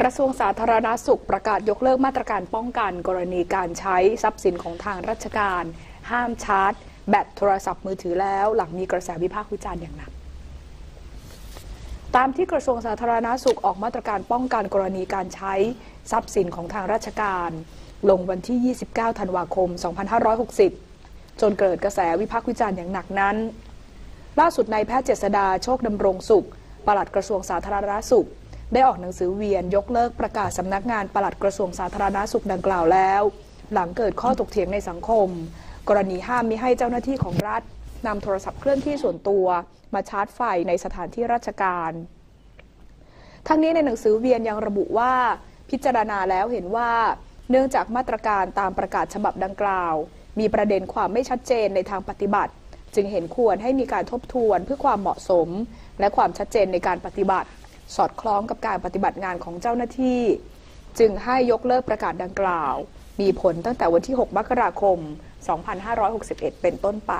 กระทรวงสาธารณาสุขประกาศยกเลิกมาตรการป้องกัน กรณีการใช้ทรัพย์สินของทางราชการ ห้ามชาร์จ แบตโทรศัพท์มือถือแล้ว หลังมีกระแสวิพากษ์วิจารณ์อย่างหนักตามที่กระทรวงสาธารณาสุขออกมาตรการป้องกันกรณีการใช้ทรัพย์สินของทางราชการ ลงวันที่ 29 ธันวาคม 2560 จนเกิดกระแสวิพากษ์วิจารณ์อย่างหนักนั้น ล่าสุดนายแพทย์เจษดาโชคดำรงสุขปลัดกระทรวงสาธารณสุข ได้ออกหนังสือเวียนยกเลิกประกาศสำนักงานปลัดกระทรวงสาธารณสุขดังกล่าวแล้ว หลังเกิดข้อถกเถียงในสังคม กรณีห้ามมิให้เจ้าหน้าที่ของรัฐนำโทรศัพท์เคลื่อนที่ส่วนตัว มาชาร์จไฟในสถานที่ราชการ ทั้งนี้ในหนังสือเวียนยังระบุว่า พิจารณาแล้วเห็นว่า เนื่องจากมาตรการตามประกาศฉบับดังกล่าว มีประเด็นความไม่ชัดเจนในทางปฏิบัติ จึงเห็นควรให้มีการทบทวนเพื่อความเหมาะสม และความชัดเจนในการปฏิบัติ สอดคล้องกับการปฏิบัติงานของเจ้าหน้าที่ จึงให้ยกเลิกประกาศดังกล่าว มีผลตั้งแต่วันที่ 6 มกราคม 2561 เป็นต้นไป